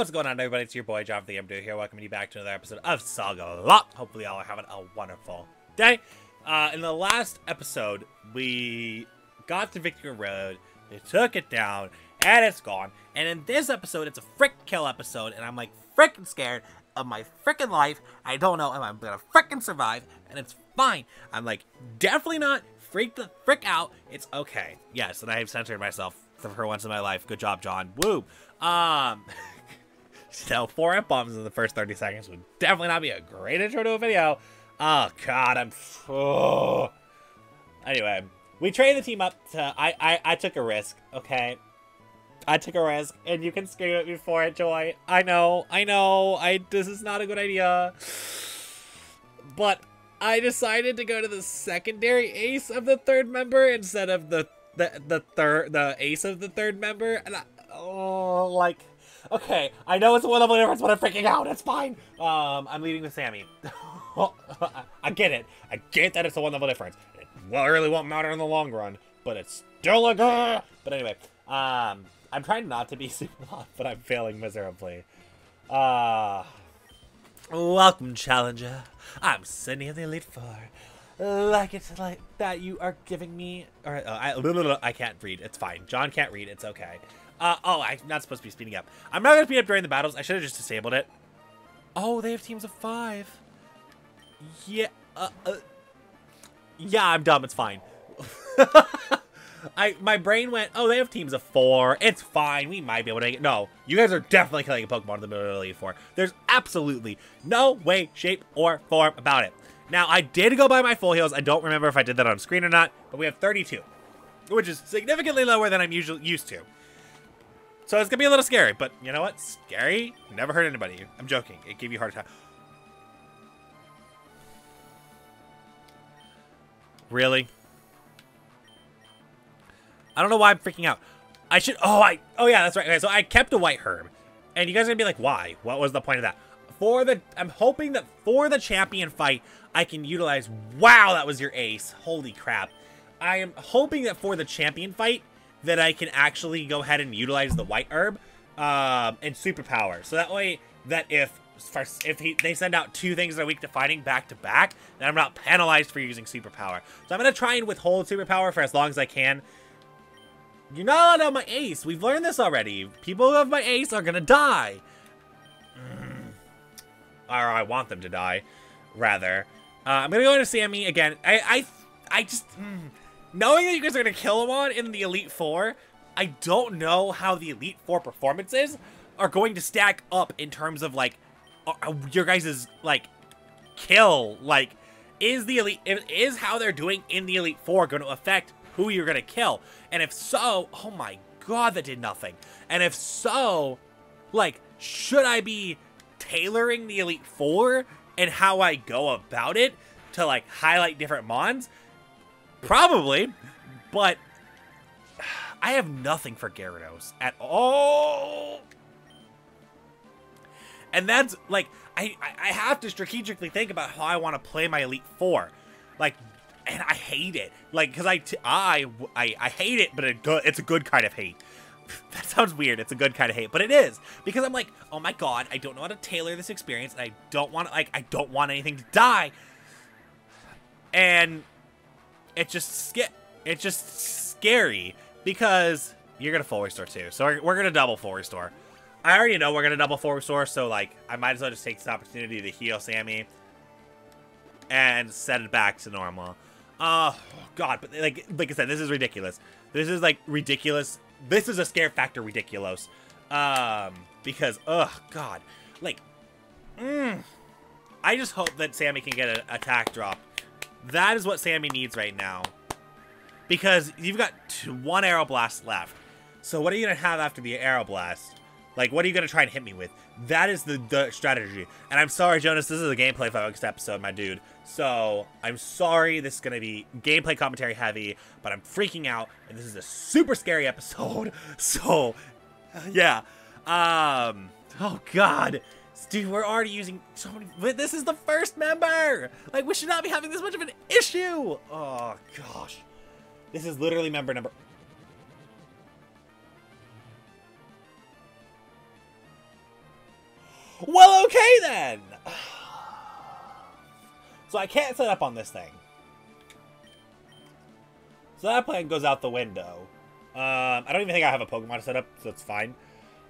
What's going on, everybody? It's your boy, John the M2 here, welcoming you back to another episode of Sagalocke. Hopefully, y'all are having a wonderful day. Uh, in the last episode, we got to Victory Road, they took it down, and it's gone. And in this episode, it's a frick kill episode, and I'm like freaking scared of my freaking life. I don't know if I'm gonna freaking survive, and it's fine. I'm like definitely not freaked the frick out. It's okay. Yes, and I have censored myself for once in my life. Good job, John. Woo. Um. So four F bombs in the first 30 seconds would definitely not be a great intro to a video. Oh god, I'm oh. Anyway, we trained the team up to I, I I took a risk, okay? I took a risk and you can scream at me for it, Joy. I know, I know, I this is not a good idea. But I decided to go to the secondary ace of the third member instead of the the the third the ace of the third member and I, oh like Okay, I know it's a one level difference, but I'm freaking out. It's fine. Um, I'm leading with Sammy. I get it. I get that it's a one level difference. It really won't matter in the long run, but it's still a good. But anyway, um, I'm trying not to be super loud, but I'm failing miserably. Uh, welcome, challenger. I'm Sidney of the Elite Four. Like it's like that you are giving me. Or uh, I, I can't read. It's fine. John can't read. It's okay. Uh, oh, I'm not supposed to be speeding up. I'm not going to speed up during the battles. I should have just disabled it. Oh, they have teams of five. Yeah. Uh, uh, yeah, I'm dumb. It's fine. I My brain went, oh, they have teams of four. It's fine. We might be able to... No, you guys are definitely killing a Pokemon in the middle of Elite Four. There's absolutely no way, shape, or form about it. Now, I did go by my full heals. I don't remember if I did that on screen or not, but we have 32, which is significantly lower than I'm usually used to. So it's gonna be a little scary, but you know what? Scary never hurt anybody. I'm joking. It gave you a heart attack. Really? I don't know why I'm freaking out. I should. Oh, I. Oh yeah, that's right. Okay, so I kept a white herb, and you guys are gonna be like, why? What was the point of that? For the, I'm hoping that for the champion fight, I can utilize. Wow, that was your ace. Holy crap! I am hoping that for the champion fight, that I can actually go ahead and utilize the white herb um, and superpower. So that way, that if if he, they send out two things that are weak to fighting back to back, then I'm not penalized for using superpower. So I'm gonna try and withhold superpower for as long as I can. You're not allowed to have my ace. We've learned this already. People who have my ace are gonna die. Mm. Or I want them to die, rather. Uh, I'm gonna go into Sammy again. I I I just. Mm knowing that you guys are going to kill him in the Elite Four, I don't know how the Elite Four performances are going to stack up in terms of, like, uh, uh, your guys' like, kill. Like, is the Elite, is how they're doing in the Elite Four going to affect who you're going to kill? And if so, oh my god, that did nothing. And if so, like, should I be tailoring the Elite Four and how I go about it to, like, highlight different Mons? Probably, but I have nothing for Gyarados at all. And that's, like, I, I have to strategically think about how I want to play my Elite Four. Like, and I hate it. Like, because I, I, I, I hate it, but it it's a good kind of hate. that sounds weird. It's a good kind of hate, but it is. Because I'm like, oh my god, I don't know how to tailor this experience, and I don't want, like, I don't want anything to die. And it's just it's just scary because you're gonna full restore too. So we're, gonna double full restore. I already know we're gonna double full restore, so like I might as well just take this opportunity to heal Sammy and set it back to normal. Oh God, but like like I said, this is ridiculous. This is like ridiculous. This is a scare factor ridiculous. Um, because oh God, like, mm, I just hope that Sammy can get an attack drop that is what Sammy needs right now. Because you've got two, one Aeroblast left. So what are you going to have after the Aeroblast? Like, what are you going to try and hit me with? That is the, the strategy. And I'm sorry, Jonas, this is a gameplay focused episode, my dude. So, I'm sorry this is going to be gameplay commentary heavy, but I'm freaking out, and this is a super scary episode. So, yeah. Um, oh, God. Dude, we're already using so many. This is the first member! Like, we should not be having this much of an issue! Oh, gosh. This is literally member number. Well, okay then. So I can't set up on this thing. So that plan goes out the window. Um, I don't even think I have a Pokemon set up, so it's fine.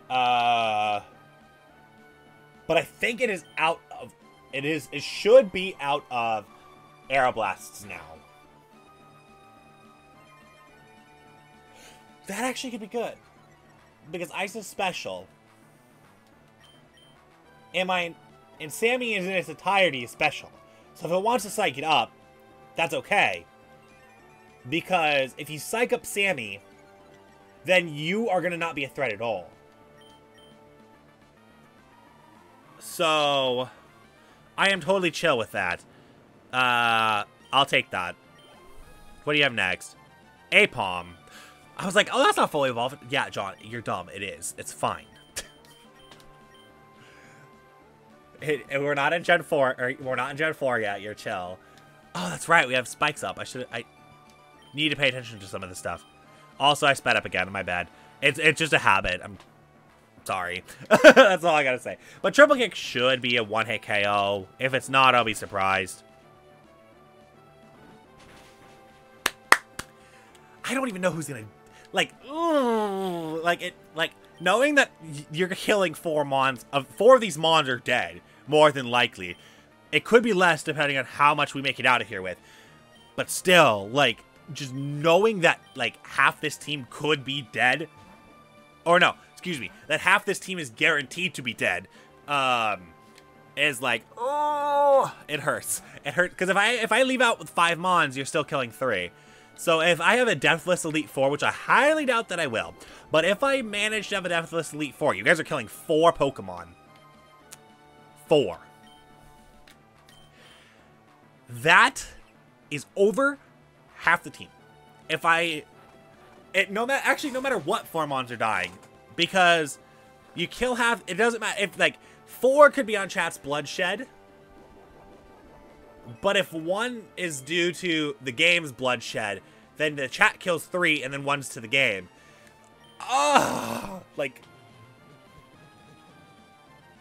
Uh, but I think it is out of. It is. It should be out of Aeroblasts now. That actually could be good. Because Ice is special. Am I and Sammy is in its entirety special. So if it wants to psych it up, that's okay. Because if you psych up Sammy, then you are going to not be a threat at all. So, I am totally chill with that. Uh, I'll take that. What do you have next? Aipom. I was like, oh, that's not fully evolved. Yeah, John, you're dumb. It is. It's fine. it, we're not in Gen 4, or we're not in Gen 4 yet. You're chill. Oh, that's right. We have spikes up. I should, I need to pay attention to some of this stuff. Also, I sped up again. My bad. It's, it's just a habit. I'm sorry. that's all I gotta say. But Triple Kick should be a one-hit KO. If it's not, I'll be surprised. I don't even know who's gonna like ooh, like it like knowing that you're killing four mons of four of these mons are dead more than likely it could be less depending on how much we make it out of here with but still like just knowing that like half this team could be dead or no excuse me that half this team is guaranteed to be dead um is like oh it hurts it hurts because if i if i leave out with five mons you're still killing three so if I have a Deathless Elite Four, which I highly doubt that I will, but if I manage to have a Deathless Elite Four, you guys are killing four Pokemon. Four. That is over half the team. If I, it no matter actually no matter what four mons are dying, because you kill half. It doesn't matter if like four could be on chat's bloodshed but if one is due to the game's bloodshed, then the chat kills three and then one's to the game. Ah, like.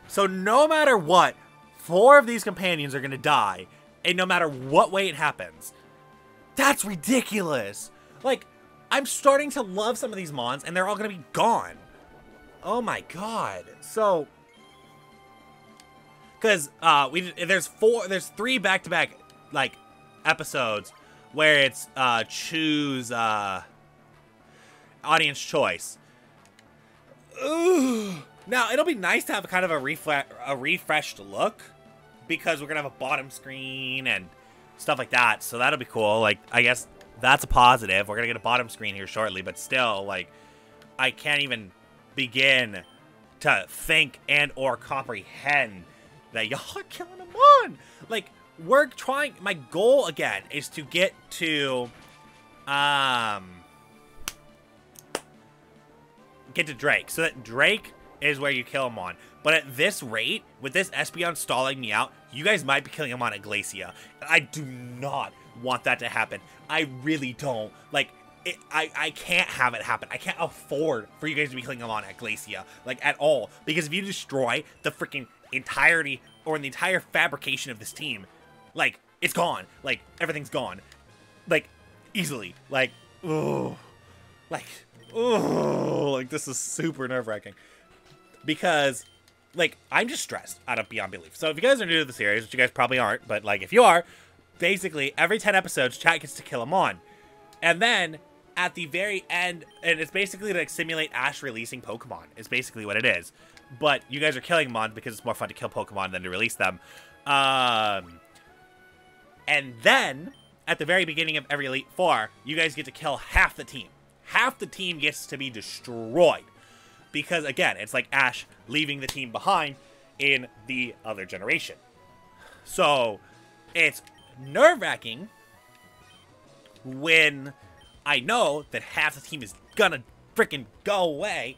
So no matter what, four of these companions are going to die, and no matter what way it happens. That's ridiculous. Like, I'm starting to love some of these mons, and they're all going to be gone. Oh my god. So, because uh, we there's four, there's three back-to-back -back, like episodes where it's uh, choose uh, audience choice. Ooh. Now it'll be nice to have kind of a refresh, a refreshed look because we're gonna have a bottom screen and stuff like that. So that'll be cool. Like I guess that's a positive. We're gonna get a bottom screen here shortly, but still, like I can't even begin to think and or comprehend that y'all are killing them on. Like, we're trying, my goal again is to get to, um, get to Drake. So that Drake is where you kill him on. But at this rate, with this Espeon stalling me out, you guys might be killing him on at Glacia. I do not want that to happen. I really don't. Like, it, I, I can't have it happen. I can't afford for you guys to be killing him on at Glacia. Like, at all. Because if you destroy the freaking entirety or the entire fabrication of this team, like it's gone. Like everything's gone. Like easily. Like oh, like oh, like this is super nerve wracking because like I'm just stressed out of beyond belief. So if you guys are new to the series, which you guys probably aren't, but like if you are, basically every 10 episodes, chat gets to kill him on, and then at the very end, and it's basically to like simulate Ash releasing Pokemon. Is basically what it is but you guys are killing them on because it's more fun to kill Pokemon than to release them. Um, and then, at the very beginning of every Elite Four, you guys get to kill half the team. Half the team gets to be destroyed. Because, again, it's like Ash leaving the team behind in the other generation. So, it's nerve-wracking when I know that half the team is gonna freaking go away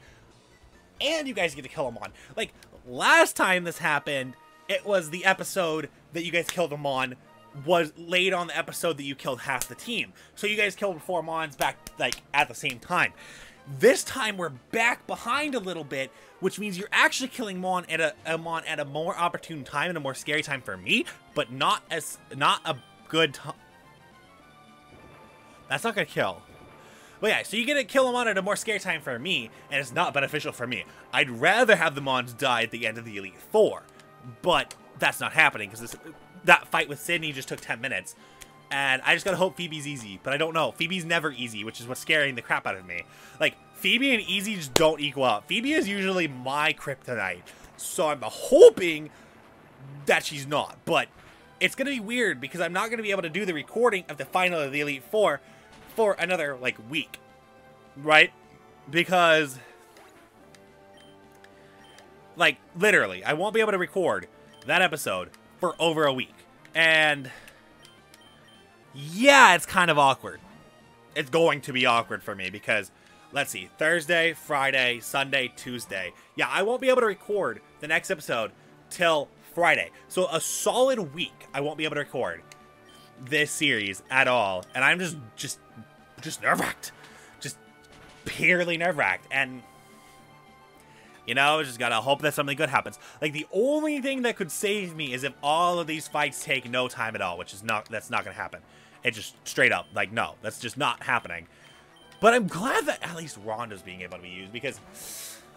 and you guys get to kill them on. Like, last time this happened, it was the episode that you guys killed them on was laid on the episode that you killed half the team. So you guys killed four Mons back, like, at the same time. This time we're back behind a little bit, which means you're actually killing Mon at a, a Mon at a more opportune time and a more scary time for me, but not as not a good. That's not gonna kill. But yeah, so you get to kill them on at a more scary time for me, and it's not beneficial for me. I'd rather have the Mons die at the end of the Elite Four, but that's not happening because that fight with Sidney just took 10 minutes. And I just gotta hope Phoebe's easy, but I don't know. Phoebe's never easy, which is what's scaring the crap out of me. Like, Phoebe and easy just don't equal out. Phoebe is usually my kryptonite, so I'm hoping that she's not. But it's gonna be weird because I'm not gonna be able to do the recording of the final of the Elite Four for another, like, week. Right? Because, like, literally, I won't be able to record that episode for over a week. And, yeah, it's kind of awkward. It's going to be awkward for me because, let's see, Thursday, Friday, Sunday, Tuesday. Yeah, I won't be able to record the next episode till Friday. So a solid week I won't be able to record this series at all. And I'm just, just, just nerve-wracked. Just purely nerve-wracked. And, you know, just gotta hope that something good happens. Like, the only thing that could save me is if all of these fights take no time at all, which is not, that's not gonna happen. It just straight up, like, no, that's just not happening. But I'm glad that at least Ronda's being able to be used because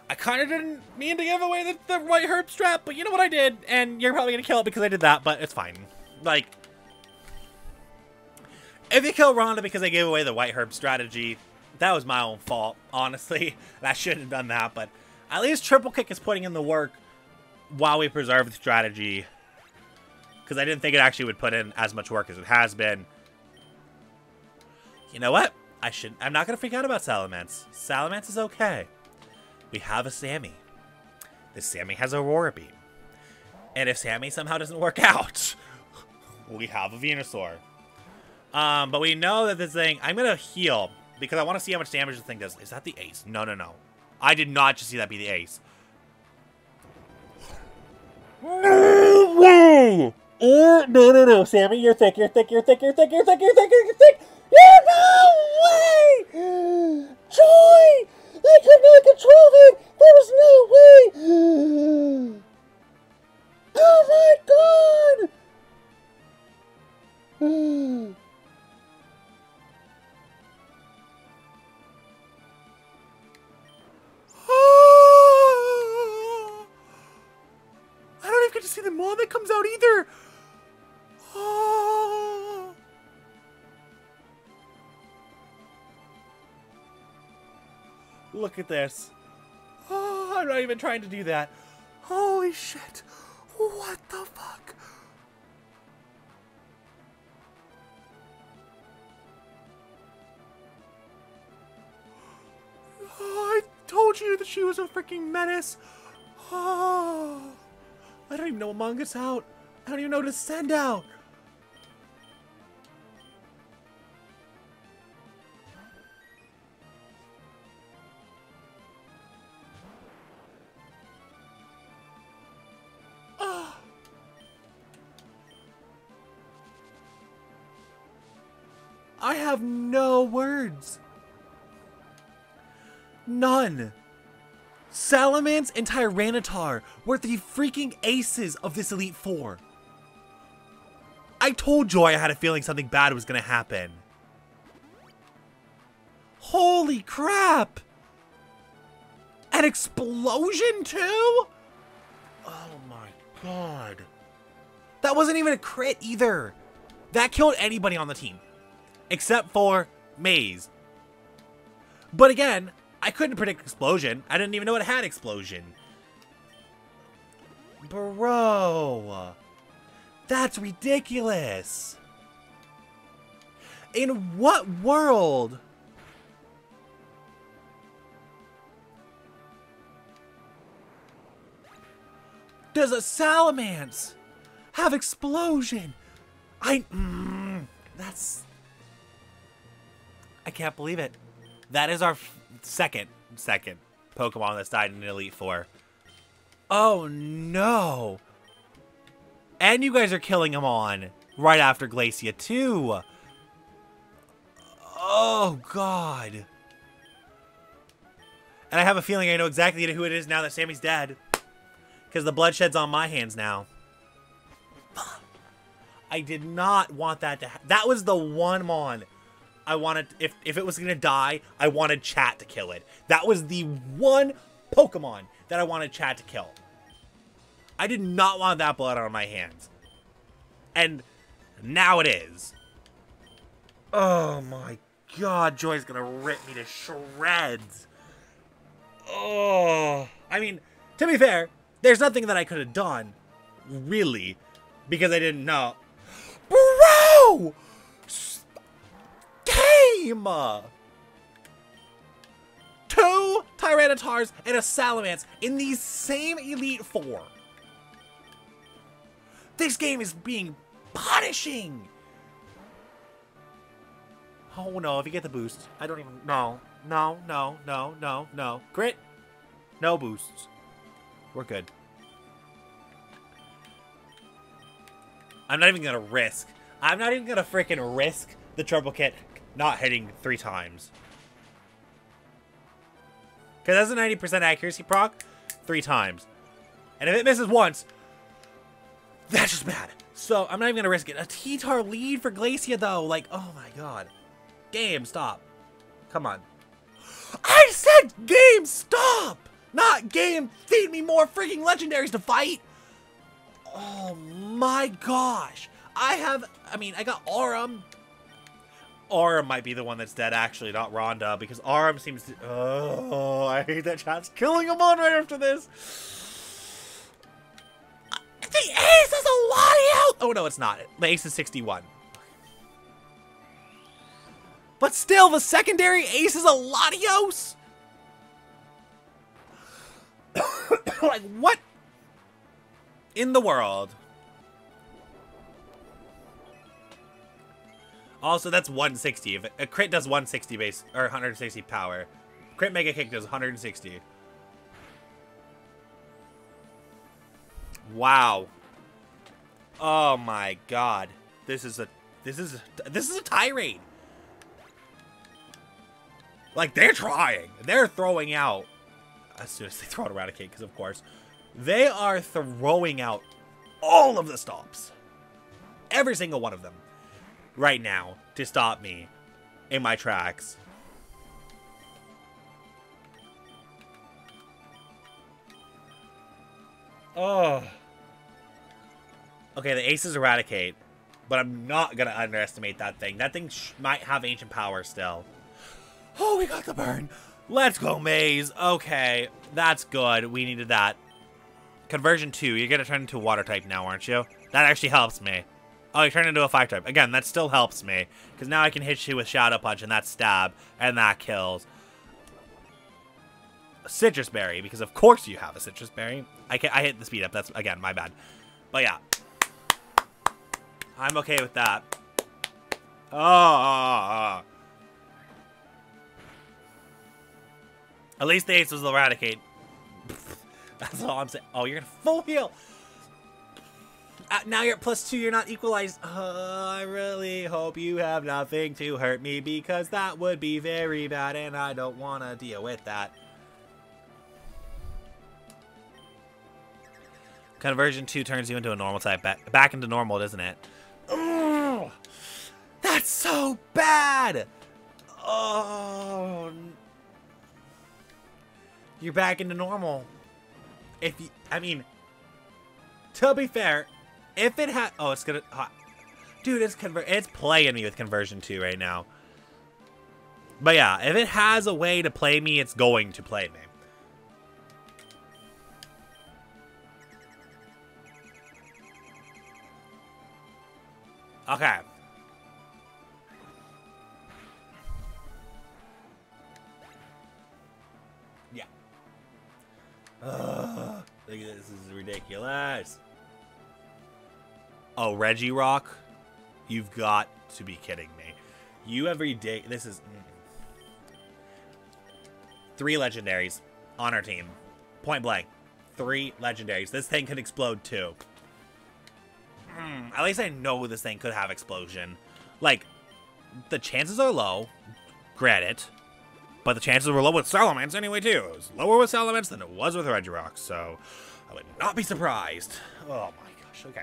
I kind of didn't mean to give away the, the white herb strap, but you know what I did, and you're probably gonna kill it because I did that, but it's fine. Like, if you kill Ronda because I gave away the white herb strategy, that was my own fault, honestly. I shouldn't have done that, but at least Triple Kick is putting in the work while we preserve the strategy. Because I didn't think it actually would put in as much work as it has been. You know what? I should. I'm not gonna freak out about Salamence. Salamence is okay. We have a Sammy. This Sammy has Aurora Beam. And if Sammy somehow doesn't work out, we have a Venusaur. Um, but we know that this thing... I'm gonna heal because I want to see how much damage the thing does. Is that the ace? No, no, no. I did not just see that be the ace. No way! No, no, no, Sammy, you're thick, you're thick, you're thick, you're thick, you're thick, you're thick, you're thick. Yeah, no way! Joy! I could not control it! There was no way! Oh my god! Ah! I don't even get to see the mom that comes out either! Oh. Look at this. Oh, I'm not even trying to do that. Holy shit. What the fuck? You that she was a freaking menace. Oh, I don't even know Among Us out. I don't even know to send out. Ah. I have no words. None. Salamence and Tyranitar were the freaking aces of this Elite Four. I told Joy I had a feeling something bad was going to happen. Holy crap! An explosion too? Oh my god. That wasn't even a crit either. That killed anybody on the team. Except for Maze. But again, I couldn't predict explosion. I didn't even know it had explosion. Bro. That's ridiculous. In what world? Does a Salamence have explosion? I... Mm, that's... I can't believe it. That is our second, second Pokemon that's died in Elite Four. Oh no! And you guys are killing him on right after Glacia too. Oh god. And I have a feeling I know exactly who it is now that Sammy's dead. Because the bloodshed's on my hands now. I did not want that to happen. That was the one Mon I wanted. If, if it was going to die, I wanted chat to kill it. That was the one Pokemon that I wanted chat to kill. I did not want that blood on my hands. And now it is. Oh my god, Joy's gonna rip me to shreds. Oh, I mean, to be fair, there's nothing that I could have done, really, because I didn't know. Bro! Game! Two Tyranitars and a Salamence in the same Elite Four. This game is being punishing! Oh no, if you get the boost. I don't even... No. No, no, no, no, no. Grit! No boosts. We're good. I'm not even gonna risk. I'm not even gonna freaking risk the Triple Kick not hitting three times. Because that's a 90% accuracy proc, three times. And if it misses once, that's just bad. So I'm not even gonna risk it. A T-Tar lead for Glacia though, like, oh my god. Game, stop. Come on. I said game, stop! Not game, feed me more freaking legendaries to fight! Oh my gosh. I have, I mean, I got Aurum. Aurum might be the one that's dead, actually, not Rhonda, because Aurum seems to, oh, I hate that chat's killing him on right after this. The ace is a lot! Oh, no, it's not. The ace is 61. But still, the secondary ace is a Latios! like, what in the world? Also, that's 160. If a crit does 160 base, or 160 power. Crit Mega Kick does 160. Wow. Oh my god. This is a this is a, this is a tirade. Like, they're trying. They're throwing out, as soon as they throw out Eradicate, because of course, they are throwing out all of the stops. Every single one of them. Right now, to stop me in my tracks. Oh. Okay, the aces eradicate, but I'm not going to underestimate that thing. That thing might have ancient power still. Oh, we got the burn. Let's go, Maze. Okay, that's good. We needed that. Conversion 2. You're going to turn into water type now, aren't you? That actually helps me. Oh, you turned into a fire type. Again, that still helps me. Because now I can hit you with Shadow Punch, and that stab, and that kills. Sitrus Berry, because of course you have a Sitrus Berry. I, I hit the speed up. That's, again, my bad. But yeah. I'm okay with that. Oh. At least the ace was eradicate. That's all I'm saying. Oh, you're gonna full heal. Uh, now you're at plus two. You're not equalized. Uh, I really hope you have nothing to hurt me because that would be very bad and I don't want to deal with that. Conversion 2 turns you into a normal type. Back, back into normal, doesn't it? Oh, that's so bad. Oh, you're back into normal. If you, I mean, to be fair, if it had, oh, it's gonna, uh, dude, it's convert, it's playing me with conversion 2 right now. But yeah, if it has a way to play me, it's going to play me. Okay. Ugh, look at this. This is ridiculous. Oh, Regirock? You've got to be kidding me. You every day. This is. Mm. Three legendaries on our team. Point blank. Three legendaries. This thing could explode too. Mm, at least I know this thing could have explosion. Like, the chances are low. Granted. But the chances were low with Salamence anyway, too. It was lower with Salamence than it was with Regirock, so I would not be surprised. Oh my gosh, okay.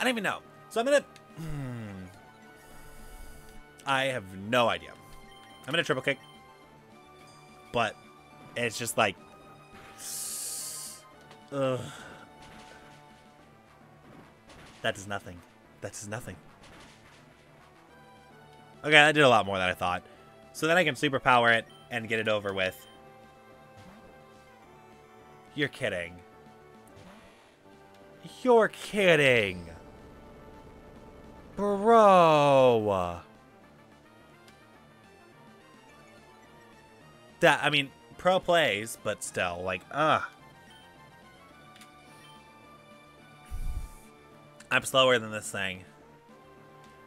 I don't even know. So I'm gonna... Hmm, I have no idea. I'm gonna triple kick. But it's just like... Ugh. That does nothing. That does nothing. Okay, that did a lot more than I thought. So then I can superpower it and get it over with. You're kidding. You're kidding. Bro. That, I mean, pro plays, but still, like, ugh. I'm slower than this thing.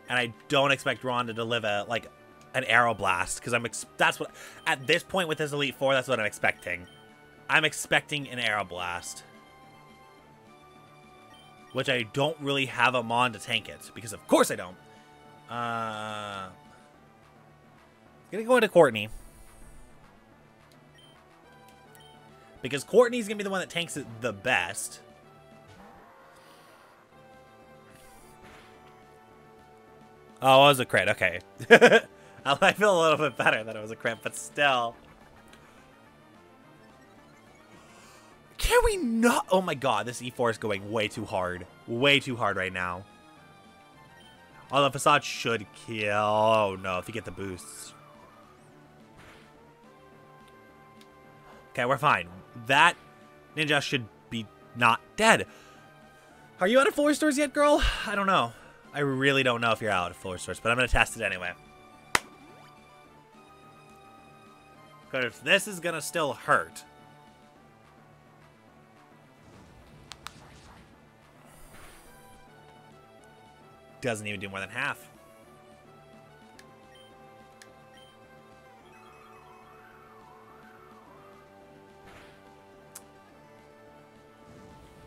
And I don't expect Ron to deliver, like, an Aeroblast, because I'm, ex that's what, at this point with this Elite Four, that's what I'm expecting. I'm expecting an Aeroblast. Which I don't really have a Mon to tank it, because of course I don't. Uh, gonna go into Courtney. Because Courtney's gonna be the one that tanks it the best. Oh, it was a crit. Okay. I feel a little bit better that it was a crit, but still. Can we not? Oh my god, this E4 is going way too hard. Way too hard right now. Although Facade should kill. Oh no, if you get the boosts. Okay, we're fine. That ninja should be not dead. Are you out of full restores yet, girl? I don't know. I really don't know if you're out of full restores, but I'm going to test it anyway. Because this is going to still hurt. Doesn't even do more than half.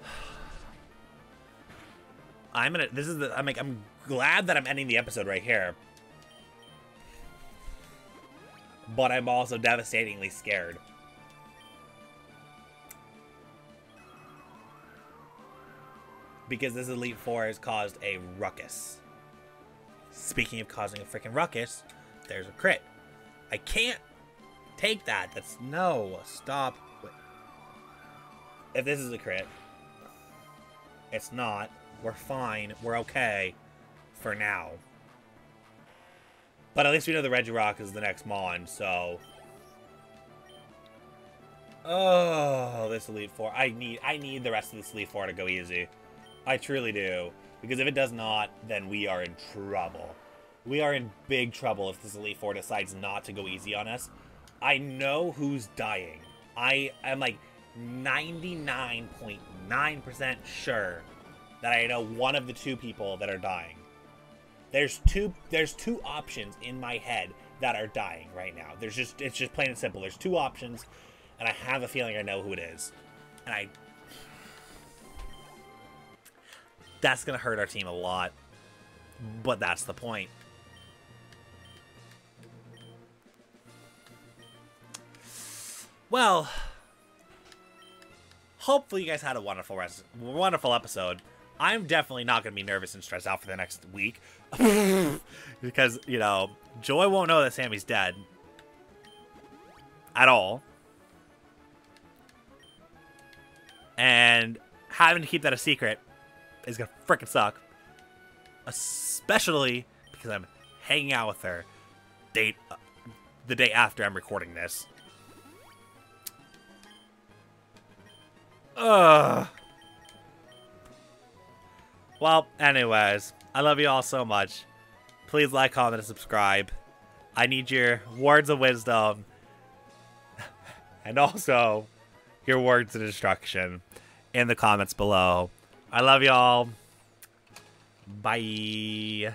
I'm gonna. This is the. I'm like. I'm glad that I'm ending the episode right here. But I'm also devastatingly scared. Because this Elite Four has caused a ruckus. Speaking of causing a freaking ruckus, there's a crit. I can't take that. That's no. Stop. If this is a crit, it's not. We're fine. We're okay. For now. But at least we know the Regirock is the next Mon, so... Oh, this Elite Four. I need I need the rest of this Elite Four to go easy. I truly do. Because if it does not, then we are in trouble. We are in big trouble if this Elite Four decides not to go easy on us. I know who's dying. I am like 99.9% .9 sure that I know one of the two people that are dying. There's two there's two options in my head that are dying right now. There's just it's just plain and simple. There's two options and I have a feeling I know who it is. And I That's going to hurt our team a lot. But that's the point. Well, hopefully you guys had a wonderful rest, wonderful episode. I'm definitely not going to be nervous and stressed out for the next week. because, you know, Joy won't know that Sammy's dead. At all. And having to keep that a secret is to freaking suck. Especially because I'm hanging out with her date uh, the day after I'm recording this. Ugh. Well, anyways, I love you all so much. Please like, comment, and subscribe. I need your words of wisdom. and also, your words of destruction in the comments below. I love y'all. Bye.